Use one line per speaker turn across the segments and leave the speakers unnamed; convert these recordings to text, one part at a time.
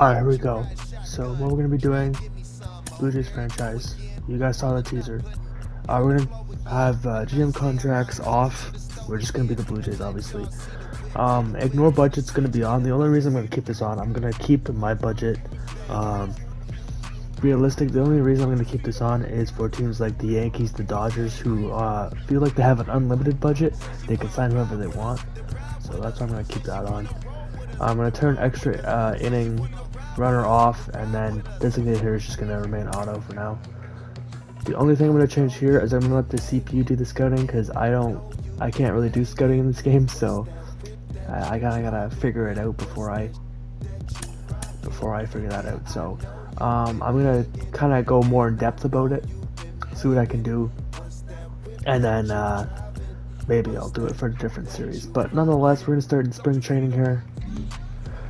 Alright, here we go. So what we're gonna be doing, Blue Jays franchise. You guys saw the teaser. Uh, we're gonna have uh, GM contracts off. We're just gonna be the Blue Jays, obviously. Um, ignore budget's gonna be on. The only reason I'm gonna keep this on, I'm gonna keep my budget um, realistic. The only reason I'm gonna keep this on is for teams like the Yankees, the Dodgers, who uh, feel like they have an unlimited budget. They can sign whoever they want. So that's why I'm gonna keep that on. I'm gonna turn extra uh, inning runner off, and then designated hitter is just gonna remain auto for now. The only thing I'm gonna change here is I'm gonna let the CPU do the scouting because I don't, I can't really do scouting in this game, so I, I gotta gotta figure it out before I before I figure that out. So um, I'm gonna kind of go more in depth about it, see what I can do, and then uh, maybe I'll do it for a different series. But nonetheless, we're gonna start in spring training here.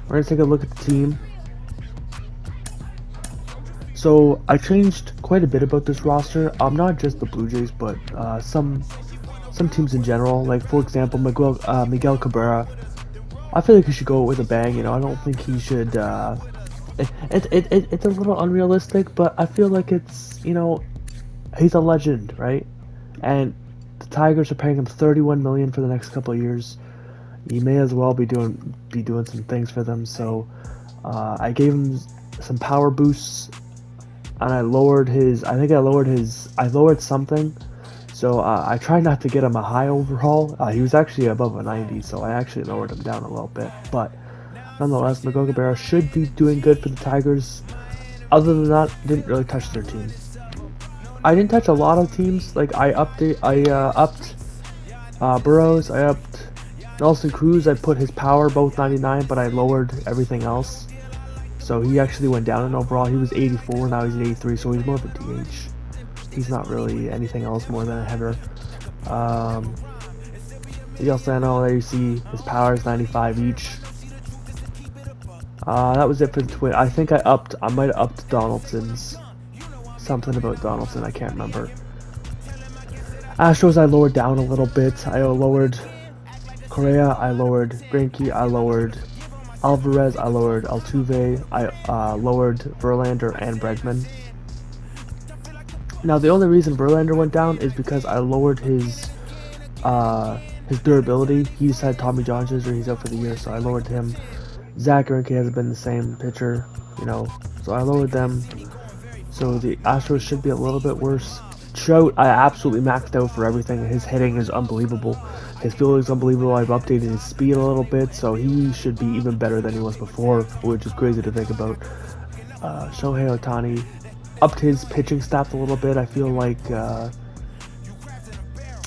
We're gonna take a look at the team. So I changed quite a bit about this roster. Um, not just the Blue Jays, but uh, some some teams in general. Like for example, Miguel uh, Miguel Cabrera. I feel like he should go with a bang. You know, I don't think he should. Uh, it, it, it, it's a little unrealistic, but I feel like it's you know, he's a legend, right? And the Tigers are paying him 31 million for the next couple of years. He may as well be doing be doing some things for them. So uh, I gave him some power boosts and I lowered his. I think I lowered his. I lowered something. So uh, I tried not to get him a high overhaul. Uh, he was actually above a 90, so I actually lowered him down a little bit. But nonetheless, Miguel Cabrera should be doing good for the Tigers. Other than that, didn't really touch their team. I didn't touch a lot of teams. Like I update, I uh, upped uh, Burrows. I upped Nelson Cruz. I put his power both 99, but I lowered everything else. So he actually went down in overall. He was 84, now he's 83, so he's more of a DH. He's not really anything else more than a hitter. Um, Sano, there you see his power is 95 each. Uh, that was it for the twin. I think I upped, I might have upped Donaldson's. Something about Donaldson, I can't remember. Astros, I lowered down a little bit. I lowered Correa, I lowered Greinke, I lowered Alvarez, I lowered Altuve, I uh, lowered Verlander and Bregman. Now the only reason Verlander went down is because I lowered his uh, his durability. He's had Tommy John surgery, he's out for the year, so I lowered him. Zack Greinke has been the same pitcher, you know, so I lowered them. So the Astros should be a little bit worse. Trout, I absolutely maxed out for everything. His hitting is unbelievable. His fielding is unbelievable. I've updated his speed a little bit, so he should be even better than he was before, which is crazy to think about. Uh, Shohei Ohtani upped his pitching stats a little bit. I feel like, uh,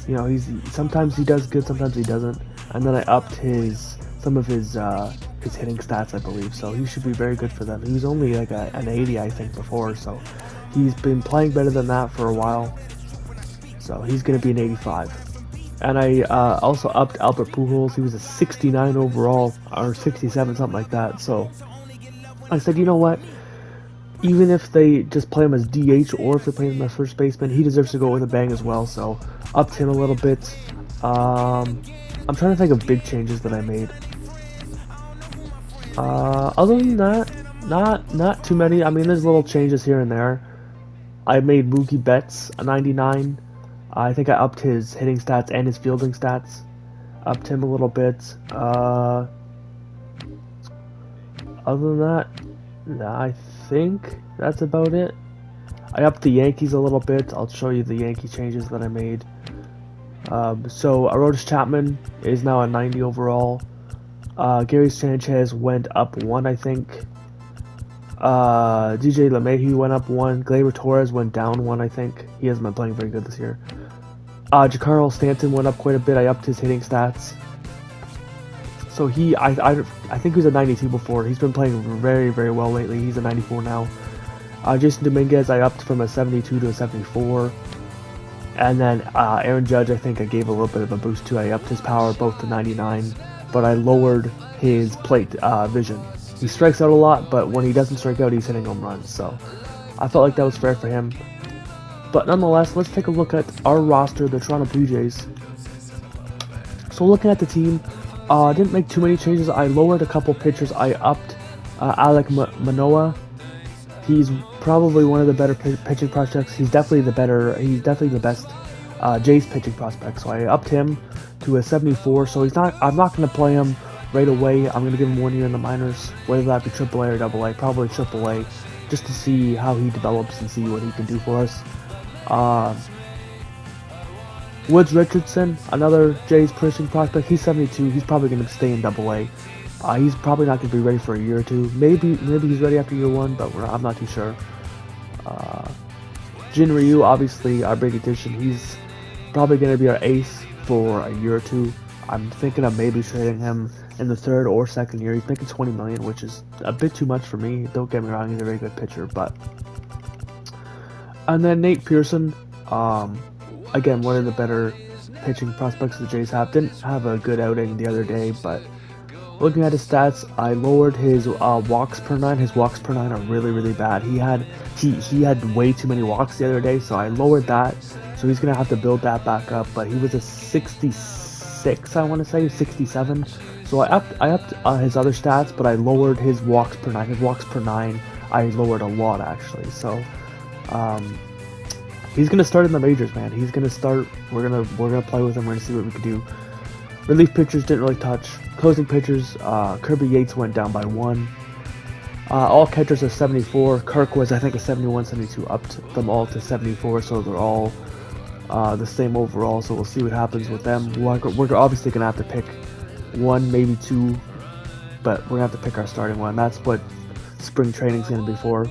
you know, he's sometimes he does good, sometimes he doesn't. And then I upped his some of his uh, his hitting stats, I believe. So he should be very good for them. He was only like a, an 80, I think, before. So he's been playing better than that for a while. So he's going to be an 85. And I uh, also upped Albert Pujols. He was a 69 overall, or 67, something like that. So I said, you know what? Even if they just play him as DH or if they play him as first baseman, he deserves to go with a bang as well. So upped him a little bit. Um, I'm trying to think of big changes that I made. Uh, other than that, not not too many. I mean, there's little changes here and there. I made Mookie Betts a 99. I think I upped his hitting stats and his fielding stats. Upped him a little bit. Uh, other than that, I think that's about it. I upped the Yankees a little bit. I'll show you the Yankee changes that I made. Um, so Aroldis Chapman is now a 90 overall. Uh, Gary Sanchez went up one, I think. Uh, DJ LeMahieu went up one. Gleyber Torres went down one, I think. He hasn't been playing very good this year. Uh, Giancarlo Stanton went up quite a bit. I upped his hitting stats. So he, I, I, I think he was a 92 before. He's been playing very, very well lately. He's a 94 now. Uh, Jasson Dominguez, I upped from a 72 to a 74. And then uh, Aaron Judge, I think I gave a little bit of a boost to. I upped his power both to 99, but I lowered his plate uh, vision. He strikes out a lot, but when he doesn't strike out, he's hitting home runs. So I felt like that was fair for him. But nonetheless, let's take a look at our roster, the Toronto Blue Jays. So looking at the team, uh, didn't make too many changes. I lowered a couple pitchers. I upped Uh, Alek M- Manoah, he's probably one of the better pitching prospects. He's definitely the better. He's definitely the best uh, Jays pitching prospect. So I upped him to a 74. So he's not. I'm not going to play him right away. I'm going to give him one year in the minors, whether that be AAA or AA. Probably AAA, just to see how he develops and see what he can do for us. Uh, Woods Richardson, another Jays pitching prospect. He's 72. He's probably going to stay in AA. Uh, he's probably not going to be ready for a year or two. Maybe maybe he's ready after year one, but I'm not too sure. Uh, Jin Ryu, obviously our big addition. He's probably going to be our ace for a year or two. I'm thinking of maybe trading him in the third or second year. He's making 20 million, which is a bit too much for me. Don't get me wrong, he's a very good pitcher, but. And then Nate Pearson, um, again, one of the better pitching prospects the Jays have. Didn't have a good outing the other day, but looking at his stats, I lowered his uh, walks per nine. His walks per nine are really, really bad. He had he he had way too many walks the other day, so I lowered that. So he's gonna have to build that back up. But he was a 66, I want to say, 67. So I upped I upped uh, his other stats, but I lowered his walks per nine. His walks per nine I lowered a lot actually. So. Um, he's gonna start in the majors, man. He's gonna start. We're gonna we're gonna play with him. We're gonna see what we can do. Relief pitchers didn't really touch. Closing pitchers, uh, Kirby Yates went down by one. Uh, all catchers are 74. Kirk was, I think, a 71, 72, upped them all to 74, so they're all uh, the same overall. So we'll see what happens with them. We're, we're obviously gonna have to pick one, maybe two, but we're gonna have to pick our starting one. That's what spring training's gonna be for.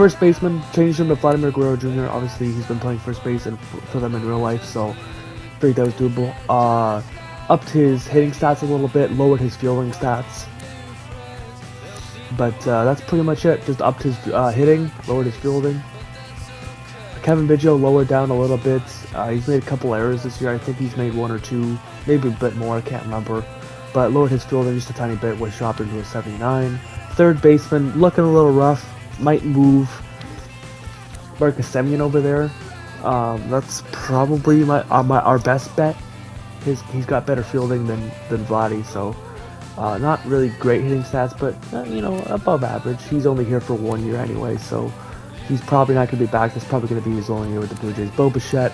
First baseman, changed him to Vladimir Guerrero Jr. Obviously, he's been playing first base and for them in real life, so I figured that was doable. Uh, upped his hitting stats a little bit, lowered his fielding stats. But uh, that's pretty much it. Just upped his uh, hitting, lowered his fielding. Cavan Biggio lowered down a little bit. Uh, he's made a couple errors this year. I think he's made one or two, maybe a bit more. I can't remember. But lowered his fielding just a tiny bit, was dropped into a 79. Third baseman, looking a little rough might move Marcus over there. Um, that's probably my, uh, my our best bet. His he's got better fielding than than Vladdy, so uh, not really great hitting stats, but uh, you know above average. He's only here for one year anyway, so he's probably not going to be back. That's probably going to be his only year with the Blue Jays. Bo Bichette,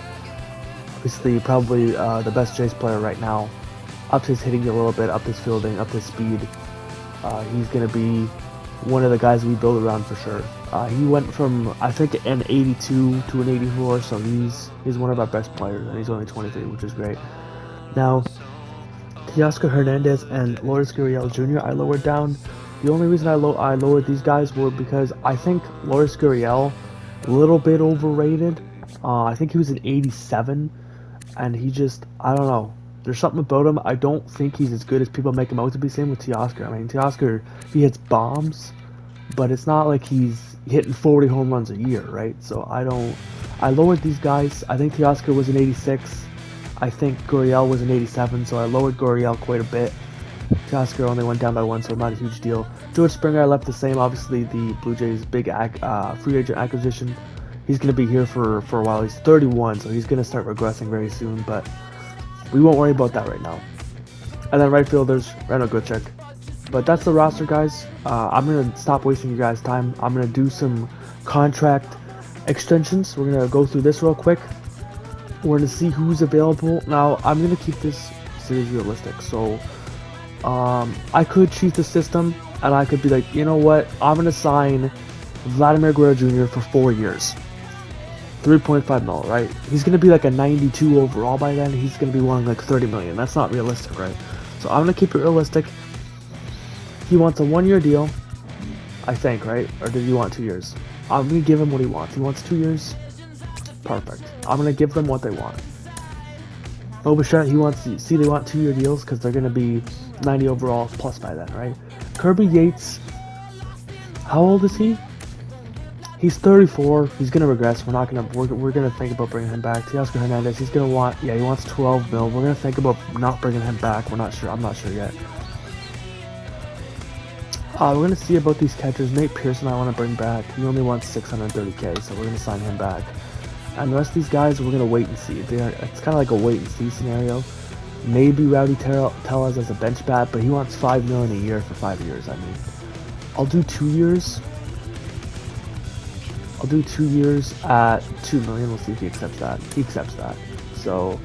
obviously probably uh, the best Jays player right now. Up his hitting a little bit, up his fielding, up his speed. Uh, he's going to be one of the guys we build around for sure. Uh, he went from I think an 82 to an 84, so he's he's one of our best players, and he's only 23, which is great. Now, Teoscar Hernandez and Lourdes Gurriel Jr. I lowered down. The only reason I, low I lowered these guys were because I think Lourdes Gurriel a little bit overrated. Uh, I think he was an 87, and he just I don't know. There's something about him. I don't think he's as good as people make him out to be. Same with Teoscar. I mean, Teoscar he hits bombs, but it's not like he's hitting 40 home runs a year, right? So I don't. I lowered these guys. I think Teoscar was an 86. I think Gurriel was an 87, so I lowered Gurriel quite a bit. Teoscar only went down by one, so not a huge deal. George Springer I left the same. Obviously, the Blue Jays' big ac- uh, free agent acquisition. He's going to be here for, for a while. He's 31, so he's going to start regressing very soon, but we won't worry about that right now. And then right fielders, Randal Grichuk. But that's the roster, guys. Uh, I'm going to stop wasting you guys' time. I'm going to do some contract extensions. We're going to go through this real quick. We're going to see who's available. Now, I'm going to keep this series realistic. So, um, I could cheat the system, and I could be like, you know what? I'm going to sign Vladimir Guerrero Jr. for four years. 3.5 mil, right? He's gonna be like a 92 overall by then. He's gonna be wanting like 30 million. That's not realistic, right? So I'm gonna keep it realistic. He wants a one-year deal, I think, right? Or did he want two years? I'm gonna give him what he wants. He wants two years. Perfect. I'm gonna give them what they want. Bichette, he wants see they want two-year deals because they're gonna be 90 overall plus by then, right? Kirby Yates. How old is he? He's 34. He's gonna regress. We're not gonna. We're, we're gonna think about bringing him back. Teoscar Hernandez. He's gonna want. Yeah, he wants 12 mil. We're gonna think about not bringing him back. We're not sure. I'm not sure yet. Uh, we're gonna see about these catchers. Nate Pearson, I want to bring back. He only wants 630k, so we're gonna sign him back. And the rest of these guys, we're gonna wait and see. They're, it's kind of like a wait and see scenario. Maybe Rowdy Tellez as a bench bat, but he wants five million a year for five years. I mean, I'll do two years. I'll do two years at two million. We'll see if he accepts that. He accepts that. So,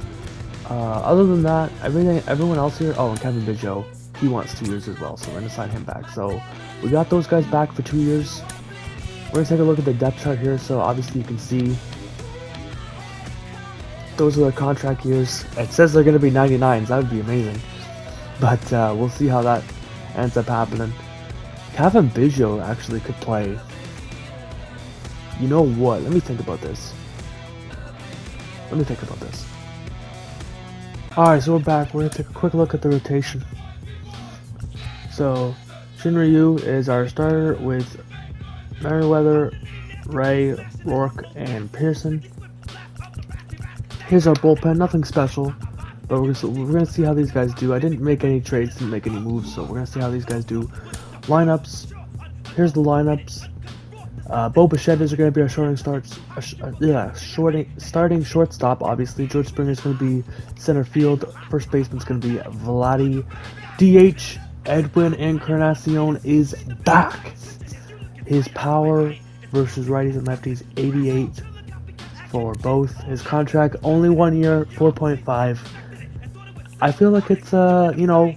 uh, other than that, everything, everyone else here. Oh, and Cavan Biggio, he wants two years as well. So we're gonna sign him back. So we got those guys back for two years. We're gonna take a look at the depth chart here. So obviously you can see those are the contract years. It says they're gonna be 99s. That would be amazing. But uh, we'll see how that ends up happening. Cavan Biggio actually could play. You know what? Let me think about this. Let me think about this. Alright, so we're back. We're going to take a quick look at the rotation. So, Jin Ryu is our starter with Merryweather, Ray, Roark, and Pearson. Here's our bullpen, nothing special, but we're gonna, we're gonna see how these guys do. I didn't make any trades, didn't make any moves, so we're gonna see how these guys do. Lineups, here's the lineups. Uh, Bo Bichette is going to be our shorting starts. Uh, yeah, shorting starting shortstop. Obviously, George Springer is going to be center field. First baseman is going to be Vladdy. DH Edwin Encarnacion is back. His power versus righties and lefties 88 for both. His contract only one year, 4.5. I feel like it's uh you know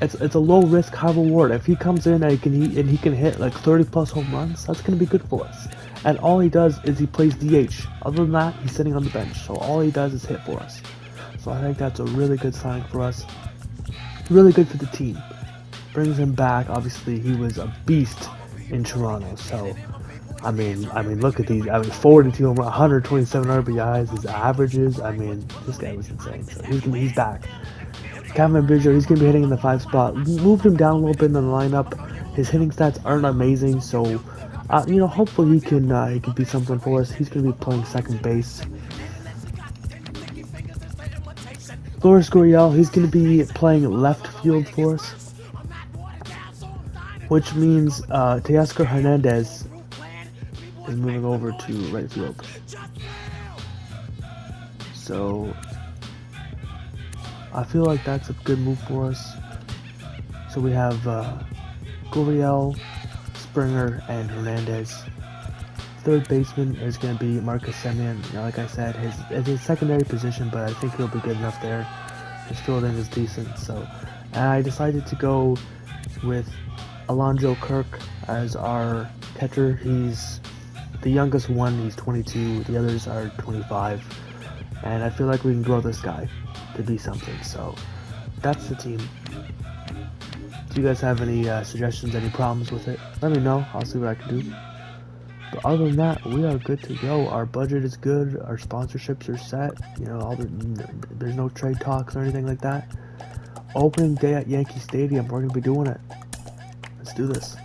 it's it's a low risk high reward. If he comes in and he can he, and he can hit like 30 plus home runs, that's gonna be good for us. And all he does is he plays DH. Other than that, he's sitting on the bench. So all he does is hit for us. So I think that's a really good sign for us. Really good for the team. Brings him back. Obviously, he was a beast in Toronto. So I mean, I mean, look at these. I mean, 42 home 127 RBIs. His averages. I mean, this guy was insane. So he's he's back. Cavan Biggio, he's going to be hitting in the five spot. Moved him down a little bit in the lineup. His hitting stats aren't amazing, so uh, you know, hopefully he can uh, he can be something for us. He's going to be playing second base. Lourdes Gurriel, he's going to be playing left field for us, which means uh, Teoscar Hernandez is moving over to right field. So I feel like that's a good move for us. So we have uh, Gurriel, Springer, and Hernandez. Third baseman is going to be Marcus Semien. You know, like I said, his it's his secondary position, but I think he'll be good enough there. His fielding is decent. So, I decided to go with Alonzo Kirk as our catcher. He's the youngest one. He's 22. The others are 25, and I feel like we can grow this guy to be something. So that's the team. Do you guys have any uh, suggestions, any problems with it? Let me know. I'll see what I can do. But other than that, we are good to go. Our budget is good. Our sponsorships are set. You know, all the, there's no trade talks or anything like that. Opening day at Yankee Stadium. We're gonna be doing it. Let's do this.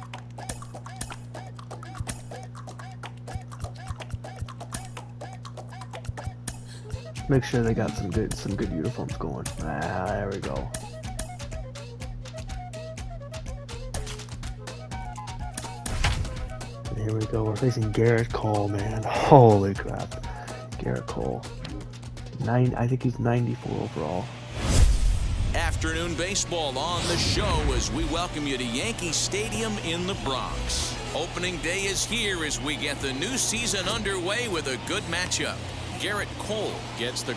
Make sure they got some good some good uniforms going. Ah, there we go. Here we go. We're facing Gerrit Cole, man. Holy crap. Gerrit Cole. Nine I think he's 94 overall.
Afternoon baseball on the show as we welcome you to Yankee Stadium in the Bronx. Opening day is here as we get the new season underway with a good matchup. Gerrit Cole gets the.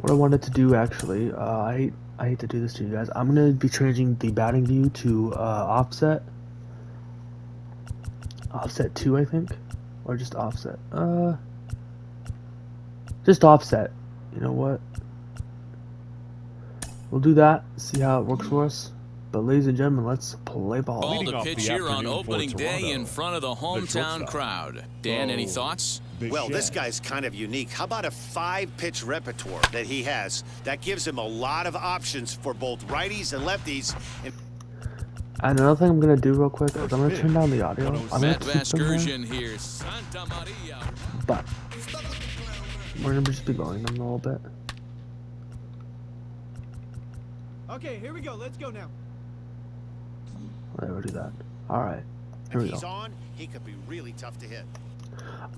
What I wanted to do actually, uh, I I hate to do this to you guys. I'm gonna be changing the batting view to uh, offset, offset two, I think, or just offset. Uh, just offset. You know what? We'll do that. See how it works for us. But ladies and gentlemen, let's play ball.
All the pitch here on opening day in front of the hometown the crowd. Dan, oh, any thoughts?
Well, this guy's kind of unique. How about a five-pitch repertoire that he has? That gives him a lot of options for both righties and lefties. And
another thing I'm gonna do real quick is I'm gonna turn down the audio. I'm gonna keep them here. But we're gonna just be lowering them a little bit.
Okay, here we go. Let's go now.
Let me do that. All right. Here we
go.
He's
on. He could be really tough to hit.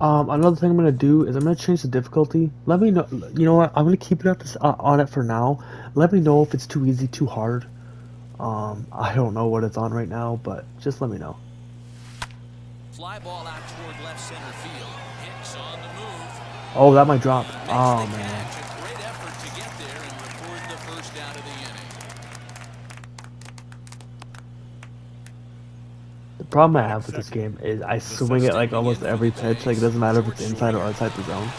Um, another thing I'm gonna do is I'm gonna change the difficulty. Let me know. You know what? I'm gonna keep it at this, uh, on it for now. Let me know if it's too easy, too hard. Um, I don't know what it's on right now, but just let me know.
Fly ball out toward left center field. Hicks on the move.
Oh, that might drop. Oh, man.
catch. A great effort to get there and record the first out of the inning.
The problem I have with this game is I swing it like almost every pitch. Like, it doesn't matter if it's inside or outside the zone.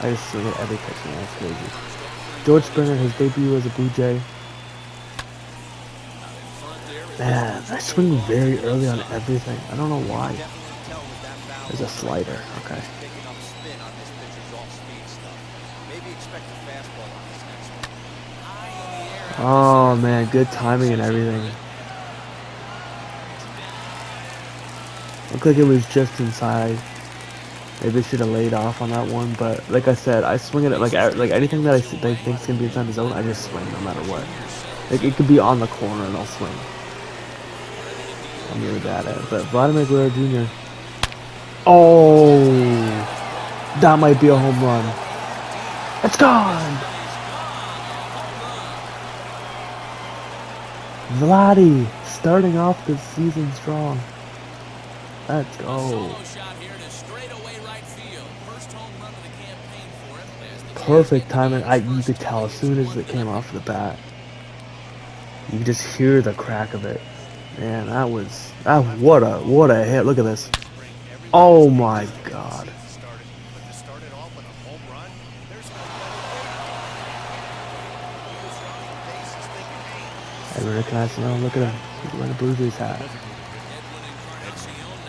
I just swing it every pitch, man. It's crazy. George Springer, his debut as a Blue Jay. Man, I swing very early on everything. I don't know why. There's a slider. Okay.
picking up spin on this pitcher's off-speed stuff. Maybe expect a fastball on this next one.
Oh man, good timing and everything. Looked like it was just inside. Maybe should have laid off on that one, but like I said, I swing it at like like anything that I think think's gonna be inside the zone, I just swing no matter what. Like it could be on the corner and I'll swing. I'm really bad at it, but Vladimir Guerrero Jr. Oh, that might be a home run. It's gone. Vladdy starting off the season strong. Let's go.
The him. The
Perfect timing. I you could tell as soon as it came off the bat. You could just hear the crack of it. Man, that was that what a what a hit. Look at this. Oh my god.
Hey,
Edwin Encarnacion, look at him. He's wearing a Blue Jays hat.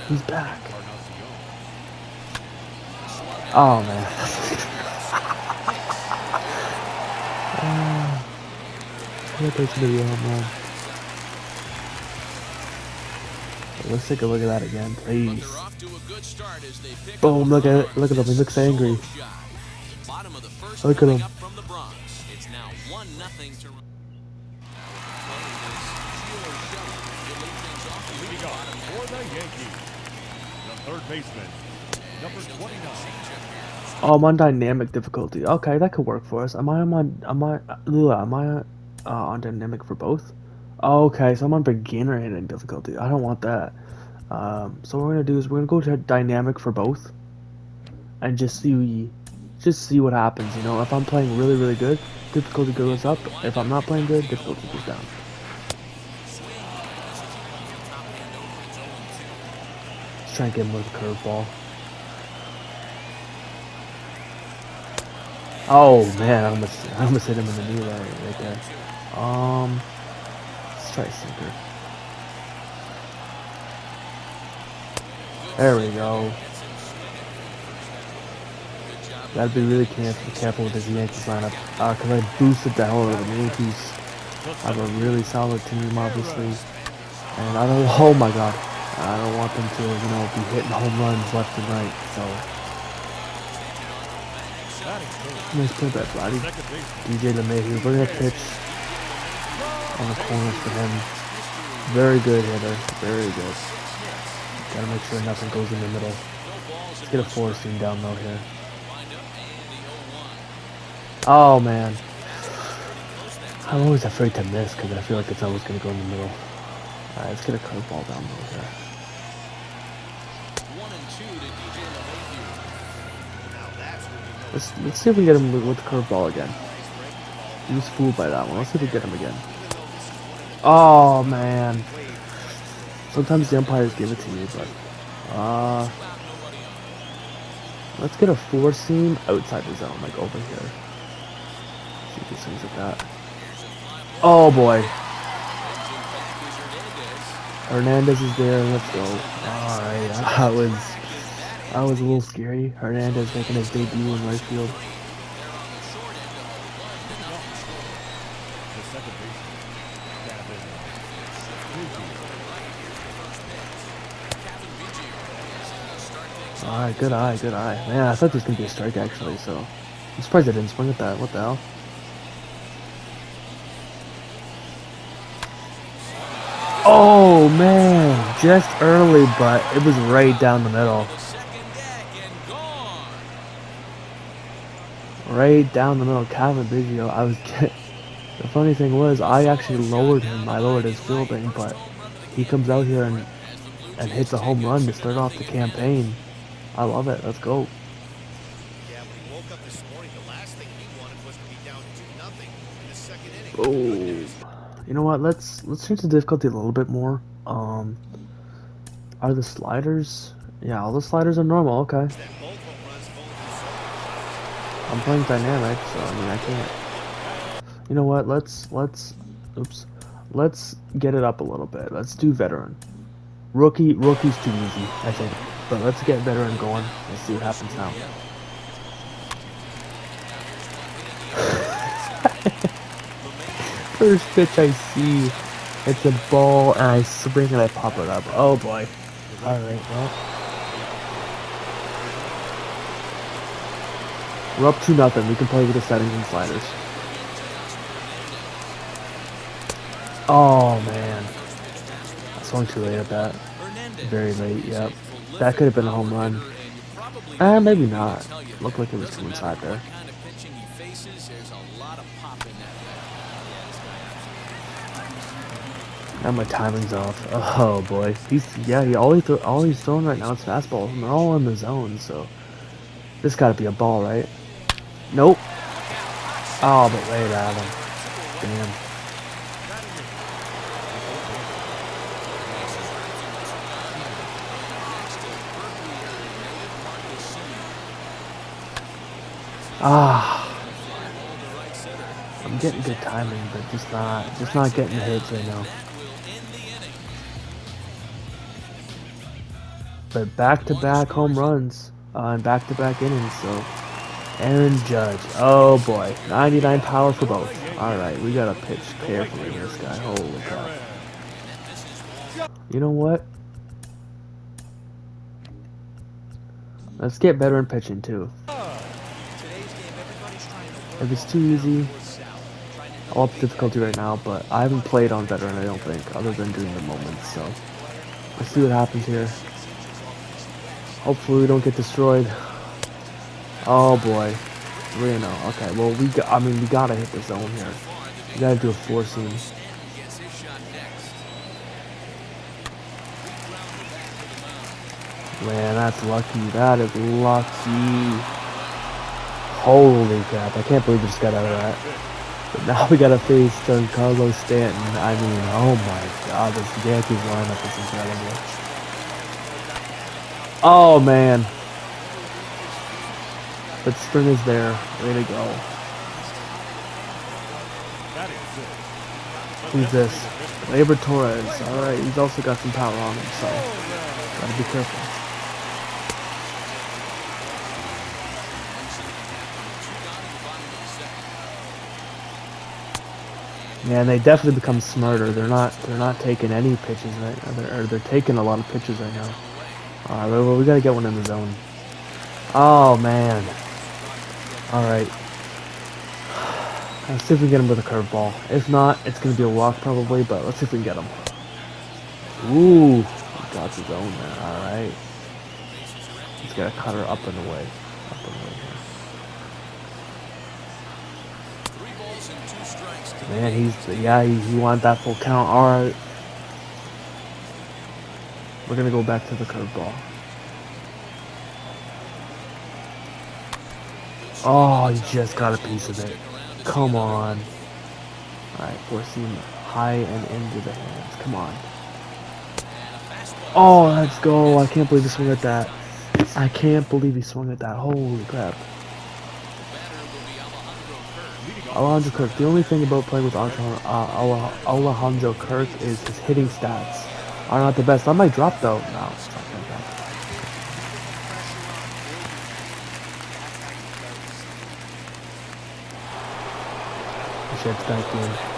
Edwin Encarnacion now
He's back. Oh man. That takes me to a home run. Let's take a look at that again, please.
they're off to a good start as they pick
Boom, look at
run
it. Look at him. He looks angry.
solo shot. Bottom of the first
Look at him.
up from the Bronx. It's now one nothing to.
Leading off for the Yankees, the third baseman, number 29.
Oh, I'm on dynamic difficulty. Okay, that could work for us. Am I on? Am I? Lula, am I uh, on dynamic for both? Okay, so I'm on beginner hitting difficulty. I don't want that. Um, so what we're gonna do is we're gonna go to dynamic for both, and just see, just see what happens. You know, if I'm playing really really good, difficulty goes up. If I'm not playing good, difficulty goes down. Let's try and get him with a curveball. Oh man, I almost, I almost hit him in the knee right, right there. Um, let's try sinker. There we go. Gotta be really careful, careful with this Yankees lineup, uh, cause I boosted the hell out of the Yankees. I have a really solid team, obviously, and I don't. Oh my God, I don't want them to, you know, be hitting home runs left and right. So nice play by.
Second
DJ LeMahieu, gonna pitch on the corners for him. Very good hitter, very good. Gotta make sure nothing goes in the middle. Let's get a four seam down low here. Oh man. I'm always afraid to miss because I feel like it's always gonna go in the middle. Alright, let's get a curveball down low here. Let's let's see if we get him with, the curveball again. He was fooled by that one. Let's see if we get him again. Oh man. Sometimes the umpires give it to you, but uh let's get a four seam outside the zone, like over here. See if he swings at that. Oh boy. Hernandez is there, let's go. Alright, that was that was a little scary. Hernandez making his debut in right field. Alright, good eye, good eye. Man, I thought this was gonna be a strike actually, so I'm surprised I didn't swing at that. What the hell? Oh man, just early, but it was right down the middle. Right down the middle. Cavan Biggio. I was get, The funny thing was, I actually lowered him. I lowered his fielding, but he comes out here and and hits a home run to start off the campaign. I love it. Let's go.
Yeah, when he woke up this morning, the last thing he wanted was to be down 2 nothing in the second inning.
Oh, you know what? Let's let's change the difficulty a little bit more. Um, are the sliders? Yeah, all the sliders are normal. Okay,
That both home runs have only been so
I'm playing dynamic, so I mean I can't. You know what? Let's let's, oops, let's get it up a little bit. Let's do veteran. Rookie, rookie's too easy, I think. But let's get veteran going. Let's see what happens now. First pitch I see, it's a ball, and I swing and I pop it up. Oh boy. All right, well. We're up to nothing. We can play with the settings and sliders. Oh man, I swung too late at that. Very late. Yep. That could have been a home run. Uh, maybe not. Looked like it was too inside there. Now my timing's off. Oh boy, he's yeah. He all he all he's throwing right now is fastballs, and they're all in the zone. So this got to be a ball, right? Nope. Oh, but wait him. Damn. Ah. I'm getting good timing, but just not, just not getting the hits right now. But back-to-back home runs uh, and back-to-back innings. So Aaron Judge, oh boy, 99 power for both. All right, we gotta pitch carefully this guy. Holy crap! You know what? Let's get veteran pitching too. If it's too easy, I'll up difficulty right now, but I haven't played on veteran, I don't think, other than doing the moments, so let's see what happens here. Hopefully we don't get destroyed. Oh boy. 3 0. Okay, well we got, I mean we gotta hit the zone here. We gotta do a four seam. Man, that's lucky. That is lucky. Holy crap, I can't believe we just got out of that. But now we gotta face Giancarlo Stanton. I mean, oh my god, this Yankees lineup is incredible. Oh man. But Spring is there. Way to go. Who's this? Gleyber Torres. Alright, he's also got some power on him, so gotta be careful. Man, they definitely become smarter. They're not they're not taking any pitches right now. They're, or they're taking a lot of pitches right now. Alright, well, we gotta get one in the zone. Oh man. Alright. Let's see if we can get him with a curveball. If not, it's gonna be a walk probably, but let's see if we can get him. Ooh, got his own there. Alright. He's got a cutter up and away. Up and away
to
Man, he's yeah, he, he wanted that full count. All right, we're gonna go back to the curveball. Oh, he just got a piece of it. Come on. All right, four seam high and into the hands. Come on. Oh, let's go! I can't believe he swung at that. I can't believe he swung at that. Holy crap. Alejandro Kirk. The only thing about playing with Alejandro, uh, Kirk is his hitting stats are not the best. I might drop though. No, drop. Back in.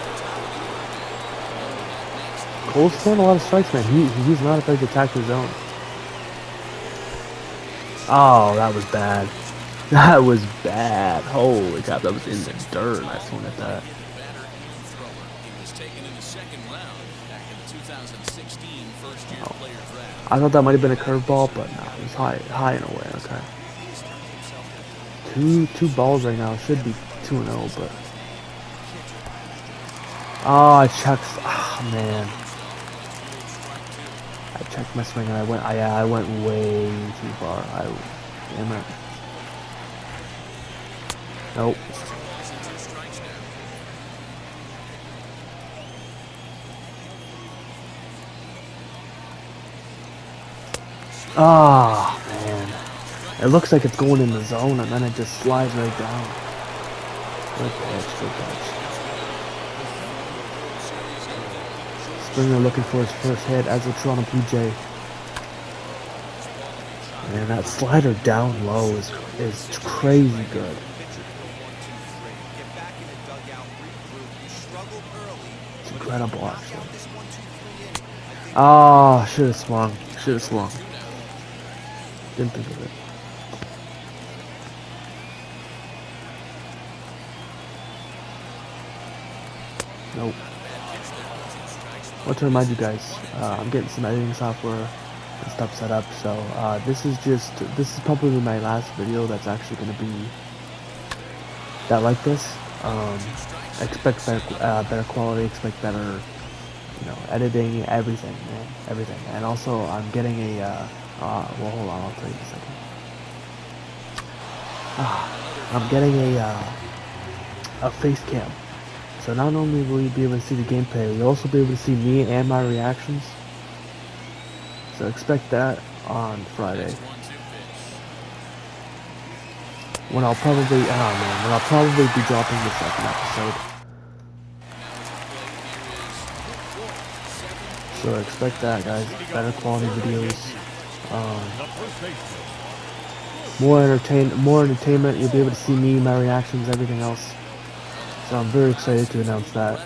Cole's throwing a lot of strikes, man. He he's not afraid to attack the zone. Oh, that was bad. That was bad. Holy crap, that was in the dirt. I swung at that.
batter and thrower. He was taken in the second round back in the 2016 first-year
Oh. I thought that might have been a curveball, but no, it was high, high and away. Okay. Two, two balls right now. Should be two and zero, but Oh, I checked. Oh, man. I checked my swing and I went. I, I went way too far. I. Damn it. Nope. Ah, man. It looks like it's going in the zone and then it just slides right down. Good catch, good catch. Springer looking for his first hit as a Toronto Blue Jay. Man, that slider down low is is crazy good. It's incredible, actually. Ah, oh, should have swung. Should have swung. Didn't think of it. Nope. What to remind you guys, uh, I'm getting some editing software and stuff set up, so uh, this is just, this is probably my last video that's actually going to be that like this. Um, expect better, uh, better quality, expect better, you know, editing, everything, man, everything. And also, I'm getting a, uh, uh, well, hold on, I'll tell you in a second. Ah, I'm getting a, uh, a face cam. So not only will you be able to see the gameplay, you'll also be able to see me and my reactions. So expect that on Friday. When I'll probably, oh man, when I'll probably be dropping the second episode. So expect that guys, better quality videos. Um, more entertain, more entertainment. You'll be able to see me, my reactions, everything else. So I'm very excited to announce that.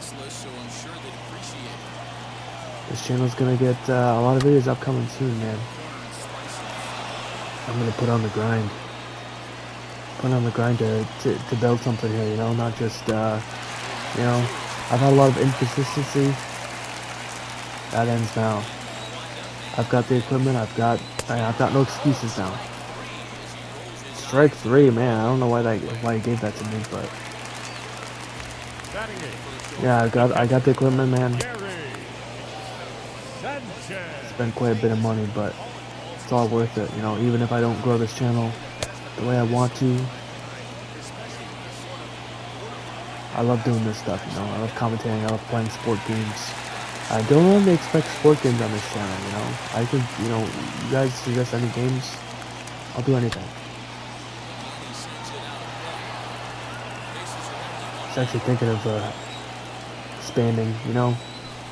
This channel's gonna get uh, a lot of videos upcoming soon, man. I'm gonna put on the grind. Put on the grind to, to, to build something here, you know, not just, uh, you know, I've had a lot of inconsistency. That ends now. I've got the equipment, I've got, I've got no excuses now. Strike three, man, I don't know why that, why you gave that to me, but. Yeah, I got I got the equipment, man. Spent quite a bit of money, but it's all worth it. You know, even if I don't grow this channel the way I want to. I love doing this stuff, you know. I love commentating. I love playing sport games. I don't only expect sport games on this channel, you know. I think, you know, you guys suggest any games, I'll do anything. Was actually thinking of uh, expanding, you know,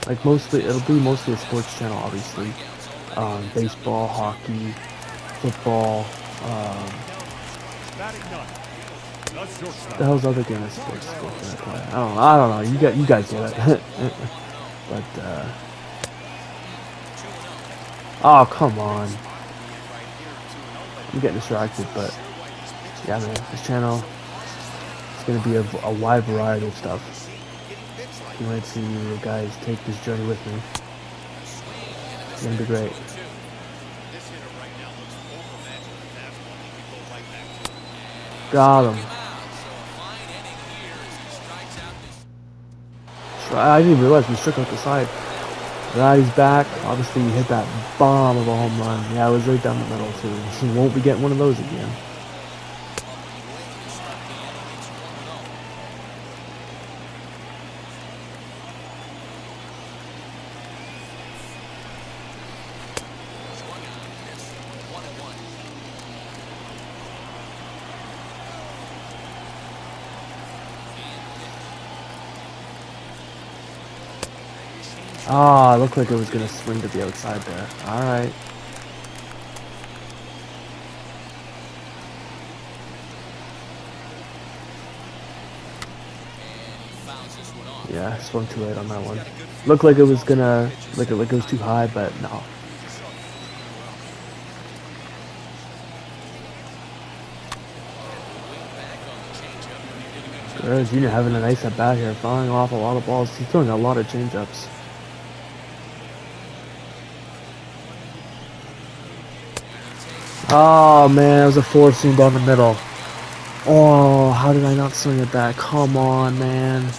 like mostly, it'll be mostly a sports channel, obviously. Um, baseball, hockey, football, um, the hell's other game of sports I don't know, I don't know, you got, you guys get it. but, uh, oh, come on. I'm getting distracted, but, yeah, man, this channel going to be a, a wide variety of stuff. You might see you guys take this journey with me. It's gonna be great. Got him. I didn't even realize we struck out the side. Now he's back. Obviously, he hit that bomb of a home run. Yeah, it was right down the middle, too. He won't be getting one of those again. Ah, oh, looked like it was gonna swing to the outside there. Alright. Yeah, swung too late on that one. Looked like it was gonna, like it, like it was too high, but no. Good, Junior having a nice at bat here, firing off a lot of balls. He's throwing a lot of changeups. Oh man, it was a four seam down the middle. Oh, how did I not swing it back? Come on, man.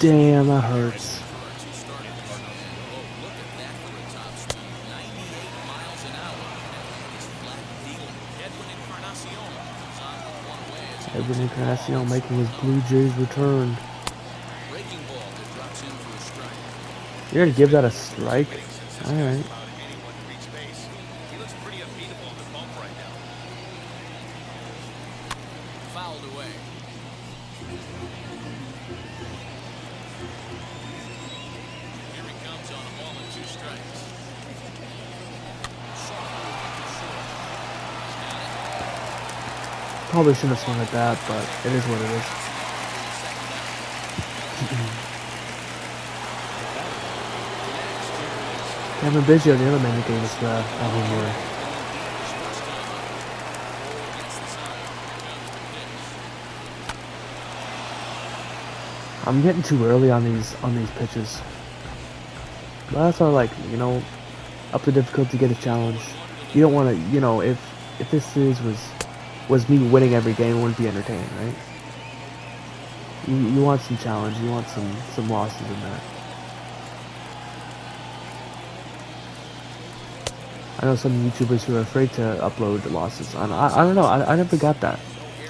Damn, that hurts. Edwin Encarnacion making his Blue Jays return. You're gonna give that a strike? Alright. Probably shouldn't have swung at that, but it is what it is. Cavan Biggio, the other man who gave us the. I'm getting too early on these on these pitches. But that's all like, you know, up the difficulty, get a challenge. You don't want to, you know, if if this series was was me winning every game, wouldn't be entertaining, right? You you want some challenge, you want some some losses in there. I know some YouTubers who are afraid to upload losses. I, I, I don't know. I, I never got that.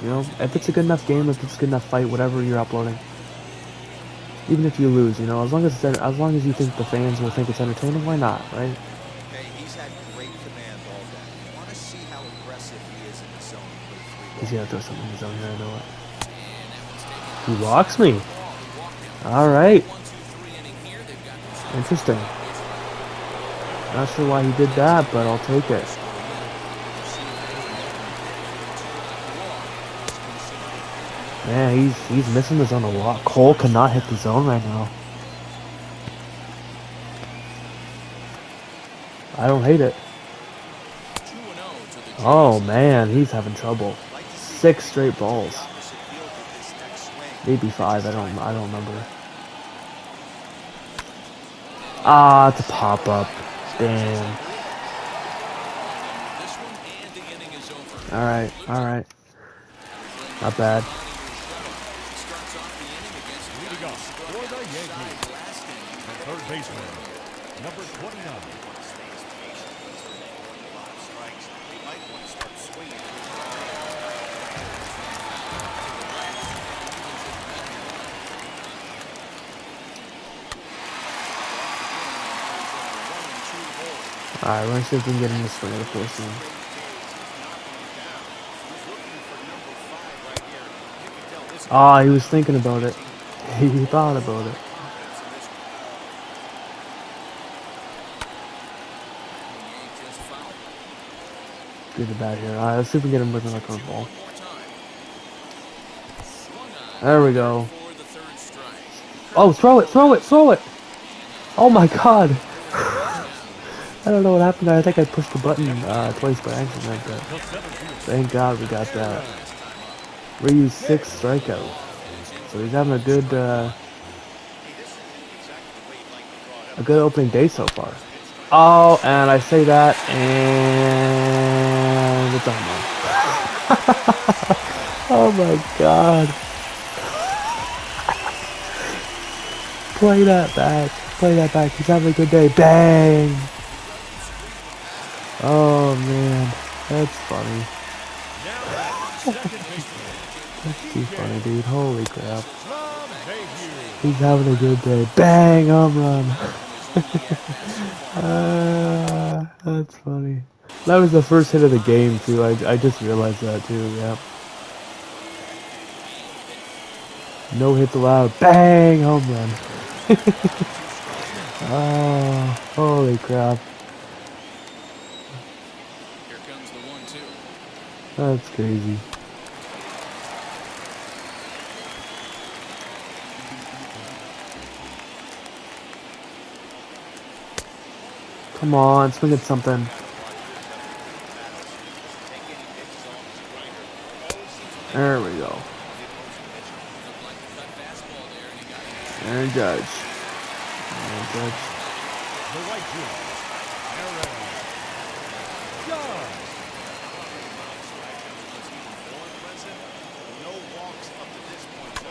You know, if it's a good enough game, if it's a good enough fight, whatever you're uploading, even if you lose, you know, as long as as long as you think the fans will think it's entertaining, why not, right?
He's
gonna throw something here. I know. He walks me. All right. Interesting. Not sure why he did that, but I'll take it. Man, he's he's missing the zone a lot. Cole cannot hit the zone right now. I don't hate it. Oh man, he's having trouble. Six straight balls. Maybe five. I don't. I don't remember. Ah, it's a pop up. Damn. All right. All right. Not bad.
Third baseman, number 29,
All right. Let's see if we can get in the first one. Ah, he was thinking about it. He thought about it. Get the bat here. All right. Let's see if we can get him with another curveball. There we go. Oh, throw it, throw it, throw it! Oh my god! I don't know what happened. I think I pushed the button uh, twice by accident, but thank god we got that. Ryu's sixth strikeout. So he's having a good, uh, a good opening day so far. Oh, and I say that, and it's run. oh my god. Play that back. Play that back. He's having a good day. Bang! Oh man, that's funny. That's too funny, dude. Holy crap. He's having a good day. Bang! Home run. Ah, that's funny. That was the first hit of the game too. I I just realized that too. Yep. No hits allowed. Bang! Home run. oh, holy crap.
Here comes the one-two.
That's crazy. Come on, swing at something. There we go. Aaron Judge. Aaron Judge.
The right fielder, Aaron Judge.
No walks up to this point, so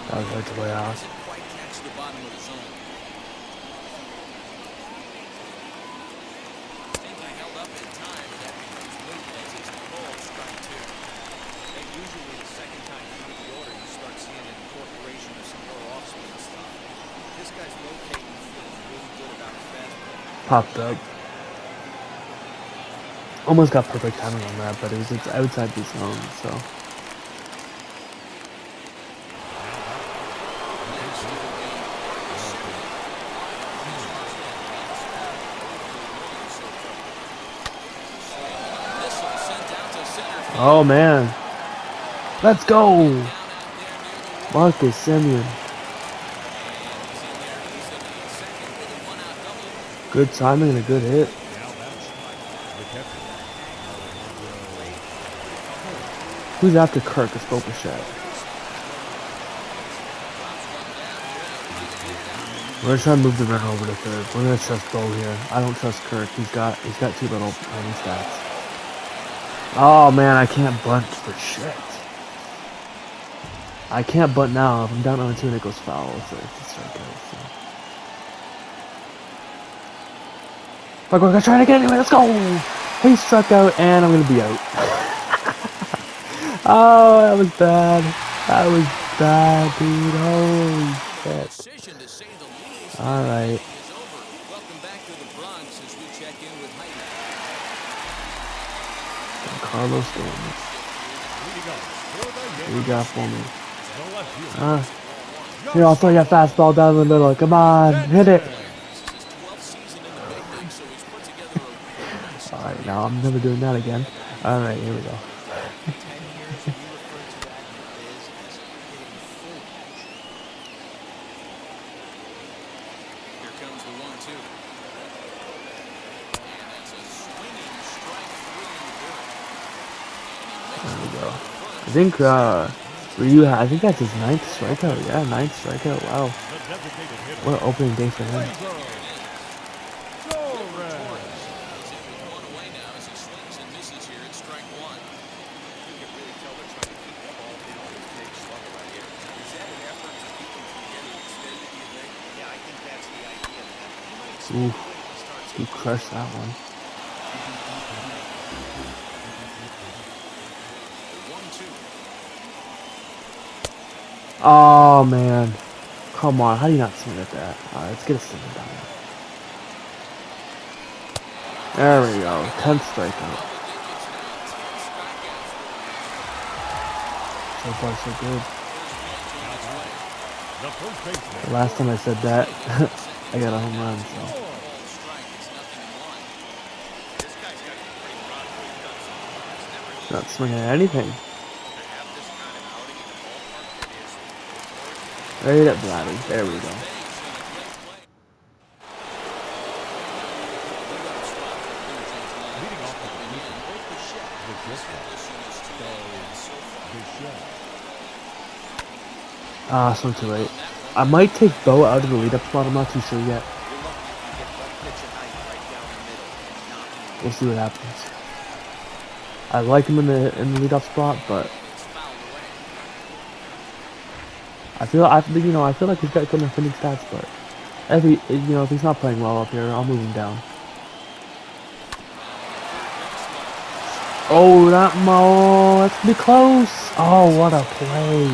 really good about his fastball.
Popped up. Almost got perfect timing on that, but it was it's outside the zone, so.
Missile sent out to center field.
Oh man. Let's go! Marcus Semien. Good timing and a good hit. Who's after Kirk? It's Bo Bichette. We're gonna try to move the run over to third. We're gonna trust Bo here. I don't trust Kirk. He's got he's got too little running stats. Oh man, I can't bunt for shit. I can't bunt now. If I'm down on a two and it goes foul, a, it's a strikeout. Uh, so. Fuck, we're gonna try it again anyway. Let's go. He struck out, and I'm gonna be out. oh, that was bad. That was bad, dude. Holy shit.
Decision to say the least.
All right.
Is over. Welcome back to the Bronx as we check in with
Carlos Gomez. What you got for me? Uh, here, I'll throw you a fastball down the middle. Come on, hit it.
This is his 12th season in the big leagues, so he's put together a really nice
All right, now I'm never doing that again. All right, here we go.
Ten years, we refer to that in the biz as hitting full pitch.
Here comes the one-two. And that's a swinging strike three in the dirt. And he
There
makes
we go. I think uh, Ryu. I think that's his ninth strikeout. Yeah, ninth strikeout. Wow, what an opening day for him.
One as he swings and misses
Oh man, come on! How do you not swing at that? All right, let's get a swing down. There we go. Tenth strikeout. So far, so good.
The.
Last time I said that, I got a home run. So.
Ball strike. It's nothing
Right at Vladdy. There we go. Ah, swing too late. I might take Bo out of the lead up spot. I'm not too sure yet. We'll see what happens. I like him in the in the lead up spot, but I feel I you know I feel like he's got good hitting stats, but he you know if he's not playing well up here, I'll move him down. Oh, that mo, that's be close. Oh, what a play!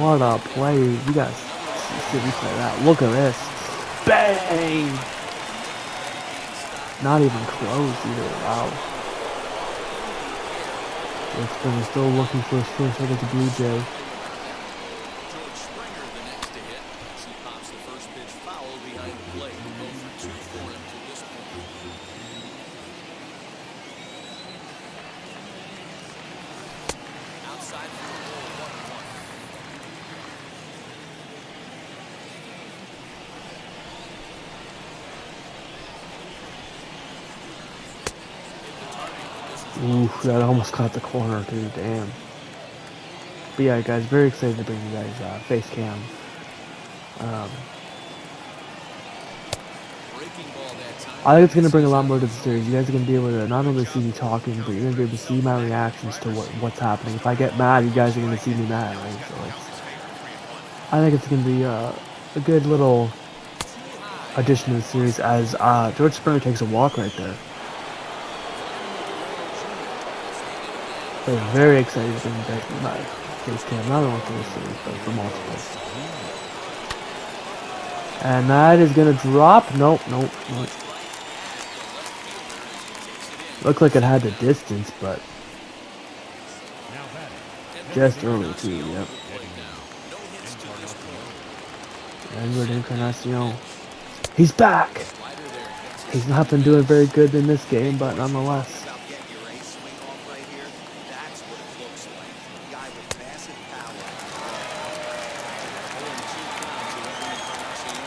What a play! You guys see me play that? Look at this, bang! Not even close either. Wow. It's is still looking for a first hit at the Blue Jay.
George Springer the next to hit. As he pops the first pitch foul behind the plate. Go for two for him to this point.
Oof, that almost caught the corner, dude. Damn. But yeah, guys, very excited to bring you guys uh, face cam. Um,
Breaking ball that time.
I think it's gonna bring a lot more to the series. You guys are gonna be able to not only see me talking, but you're gonna be able to see my reactions to what what's happening. If I get mad, you guys are gonna see me mad. Right? So I think it's gonna be uh, a good little addition to the series as uh, George Springer takes a walk right there. So very excited to bring back my face cam, not only for this series, but for multiple. And that is gonna drop. Nope, nope, nope. Looked like it had the distance, but just early too. Yep. Edward Encarnacion. He's back. He's not been doing very good in this game, but nonetheless.
about getting your ace swing off right here. That's what it looks like. A guy with massive power.
0-2 count to Edwin Encarnacion.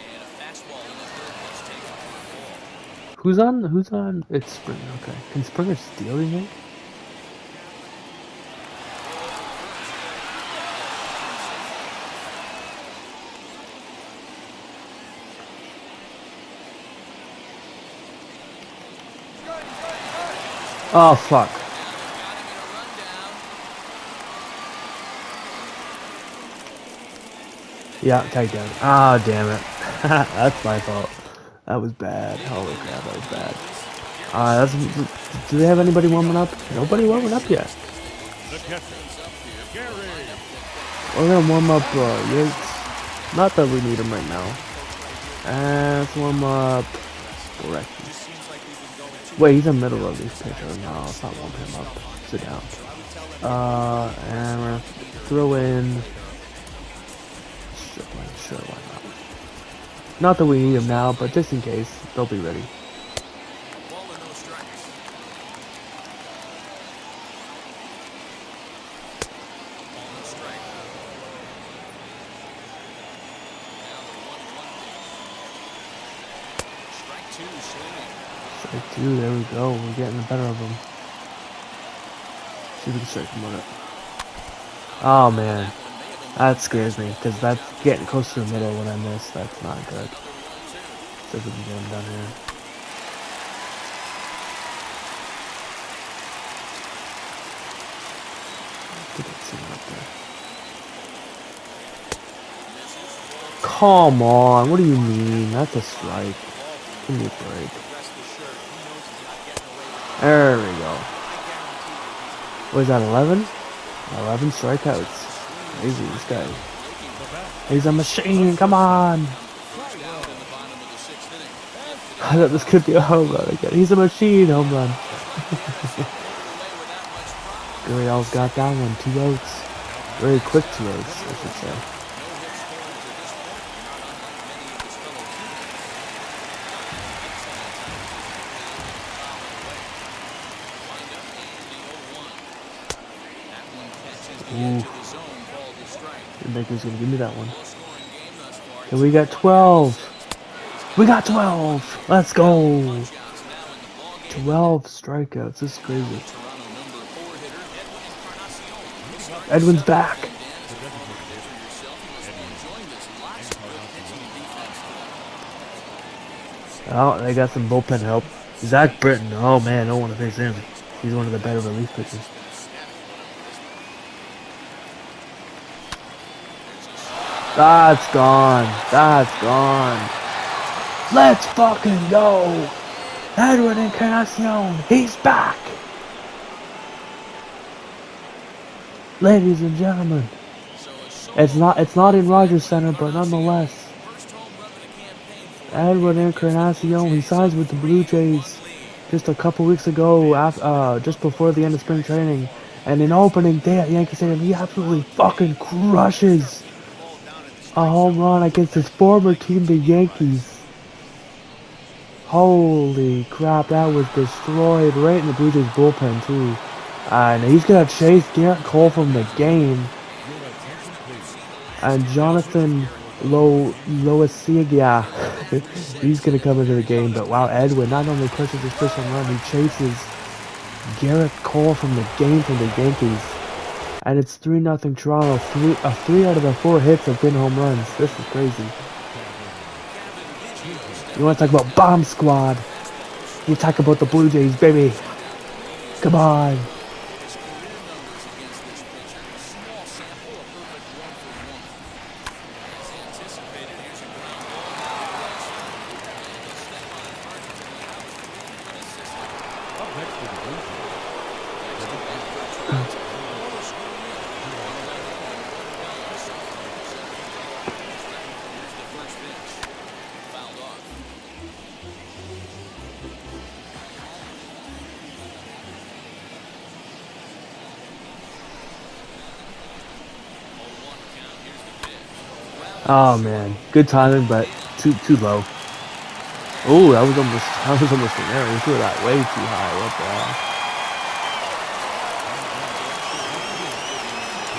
And a fastball in the third pitch taken for the ball.
Who's on? Who's on? It's Springer. Okay. Can Springer steal? You think? Oh fuck. Yeah, takedown. Ah, damn it. that's my fault. That was bad. Holy crap, that was bad. Uh, do they have anybody warming up? Nobody warming up yet. We're gonna warm up uh, Yates. Not that we need him right now. And let's warm up. Wait, he's in the middle of this pitcher. No, let's not warm him up. Sit down. Uh, and we're gonna throw in. Sure, why not? Not that we need them now, but just in case, they'll be ready.
Ball and no strikes. Ball and strike. Now the 1-1 Strike two, swinging.
Strike two, there we go. We're getting the better of them. See if we can strike them on it. Oh man, that scares me because that's getting close to the middle when I miss. That's not good. See if we can get him done here. Come on, what do you mean? That's a strike. Give me a break. There we go. What is that, 11? 11 strikeouts. Crazy, this guy. He's a machine, come on! I thought this could be a home run again. He's a machine, home run. Gurriel's got that one, two outs. Very quick two outs, I should say. Ooh. The Baker's gonna give me that one. And we got 12. We got 12. Let's go. 12 strikeouts. This is crazy. Edwin's back. Oh, they got some bullpen help. Zach Britton. Oh man, I don't want to face him. He's one of the better relief pitchers. That's gone. That's gone. Let's fucking go. Edwin Encarnacion. He's back. Ladies and gentlemen, it's not it's not in Rogers Center, but nonetheless, Edwin Encarnacion he signs with the Blue Jays just a couple weeks ago, af- uh, just before the end of spring training, and in opening day at Yankee Stadium, he absolutely fucking crushes a home run against his former team, the Yankees. Holy crap, that was destroyed right in the Blue Jays bullpen too. And he's gonna chase Gerrit Cole from the game. And Jonathan Lo Loisiga he's gonna come into the game. But wow, Edwin not only pushes his first home run, he chases Gerrit Cole from the game from the Yankees. And it's 3 nothing Toronto. Three, uh, three out of the four hits have been home runs. This is crazy. You want to talk about bomb squad? You talk about the Blue Jays, baby. Come on. Man, good timing, but too too low. Oh, that was almost that was almost an error. He threw that way too high. What the hell?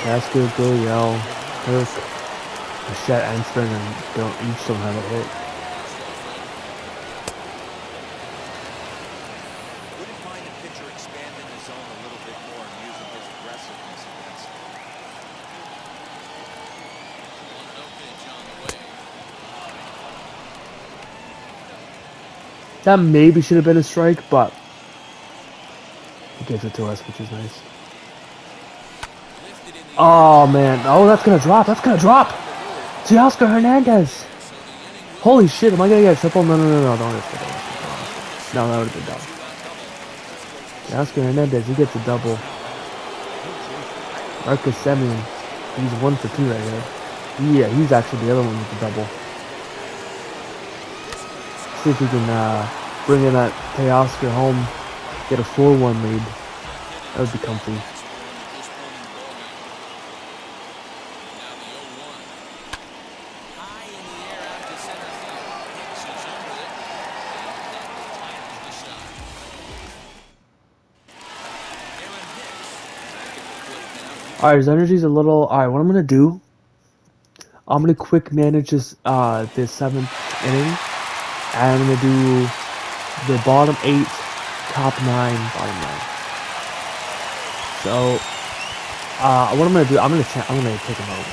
Teoscar, Bill Yell, Kirk, Bichette, and Springer don't each don't have a hit.
Wouldn't mind a pitcher expanding the zone a little bit more and using his aggressiveness against him.
That maybe should have been a strike, but he gives it to us, which is nice. Oh man, oh that's gonna drop, that's drop! Teoscar Hernandez! Holy shit, am I gonna get a triple? No, no, no, no, don't hit it. No, that would have been dumb. Oscar Hernandez, he gets a double. Marcus Semien, he's one for two right here. Yeah, he's actually the other one with the double. See if we can uh, bring in that Teoscar home, get a 4-1 lead. That would be comfy. Alright, his energy's a little. Alright, what I'm gonna do. I'm gonna quick manage this uh this seventh inning. And I'm gonna do the bottom eight, top nine, bottom nine. So uh what I'm gonna do, I'm gonna cha- I'm gonna take him out.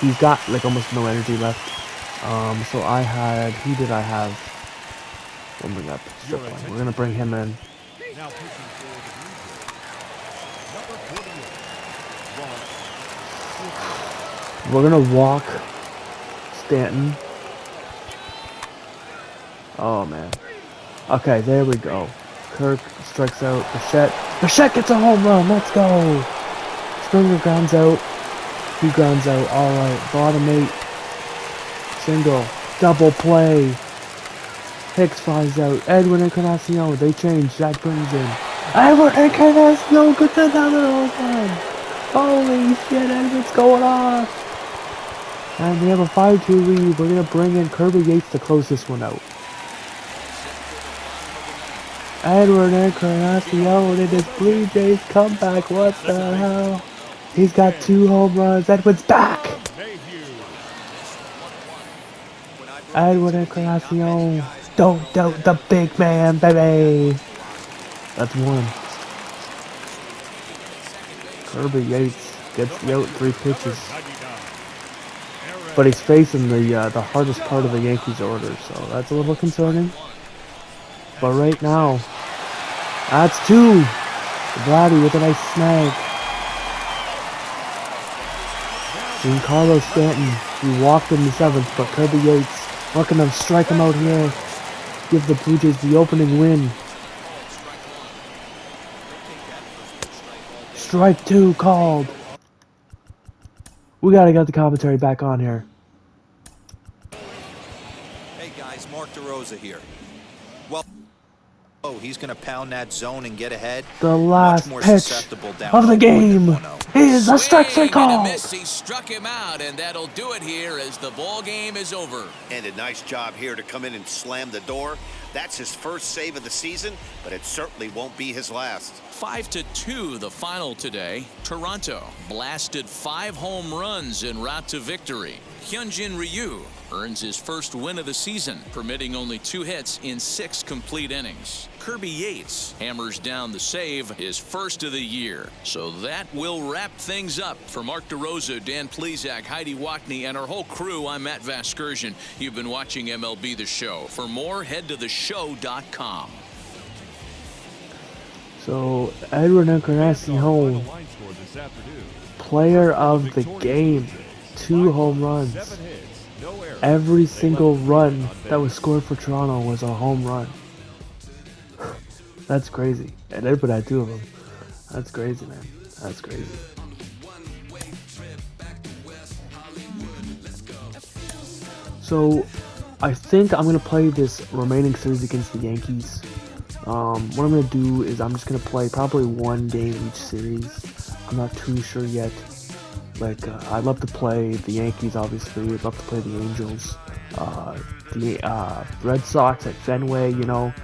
He's got like almost no energy left. Um so I had who did I have? We'll bring up. We're gonna bring him in.
We're going to walk Blue Jays. Number 48, Ron
We're gonna walk Stanton. Oh man. Okay, there we go. Kirk strikes out Bichette. Bichette gets a home run. Let's go. Springer grounds out. He grounds out. All right. Bottom eight. Single. Double play. Hicks flies out. Edwin Encarnacion. They change. Jack Burns in. Edwin Encarnacion gets another home run. Holy shit, Edwin's going off. And we have a 5-2 lead. We're going to bring in Kirby Yates to close this one out. Edward and Encarnacion in his Blue Jays comeback. What the hell? He's got two home runs. Edward's back. Edward Encarnacion. Don't doubt the big man, baby. That's one. Kirby Yates gets the out three pitches. But he's facing the uh, the hardest part of the Yankees order, so that's a little concerning. But right now, that's two. Vladdy with a nice snag. Giancarlo Stanton, he walked in the seventh, but Kirby Yates looking to strike him out here. Give the Blue Jays the opening win. Strike two called. We gotta get the commentary back on here.
Hey guys, Mark DeRosa here. Well, oh, he's going to pound that zone and get ahead.
The
Much
last
more
pitch
susceptible down
of the game
oh.
is a strike three
Swing and a
call.
miss. He struck him out, and that'll do it here as the ball game is over.
And a nice job here to come in and slam the door. That's his first save of the season, but it certainly won't be his last.
Five to two, the final today. Toronto blasted five home runs en route to victory. Hyunjin Ryu earns his first win of the season, permitting only two hits in six complete innings. Kirby Yates hammers down the save, his first of the year. So that will wrap things up. For Mark DeRosa, Dan Plesac, Heidi Watney, and our whole crew, I'm Matt Vasgersian. You've been watching MLB The Show. For more, head to theshow.com.
So Edwin Encarnacion,
Line score this afternoon.
player of the game, two home runs.
Seven hits, no errors.
Every single run that was scored for Toronto was a home run. That's crazy. And they put out two of them. That's crazy, man. That's crazy. So, I think I'm gonna play this remaining series against the Yankees. Um, what I'm gonna do is I'm just gonna play probably one game each series. I'm not too sure yet. Like uh, I'd love to play the Yankees, obviously. I'd love to play the Angels, uh, the uh, Red Sox at Fenway. You know,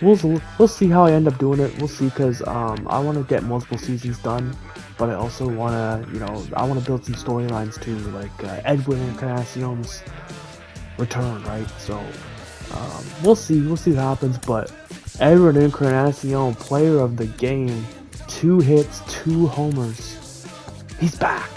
we'll we'll see how I end up doing it. We'll see because um, I want to get multiple seasons done, but I also want to, you know, I want to build some storylines too, like uh, Edwin Encarnacion's return, right? So um, we'll see, we'll see what happens. But Edwin Encarnacion, player of the game, two hits, two homers, he's back.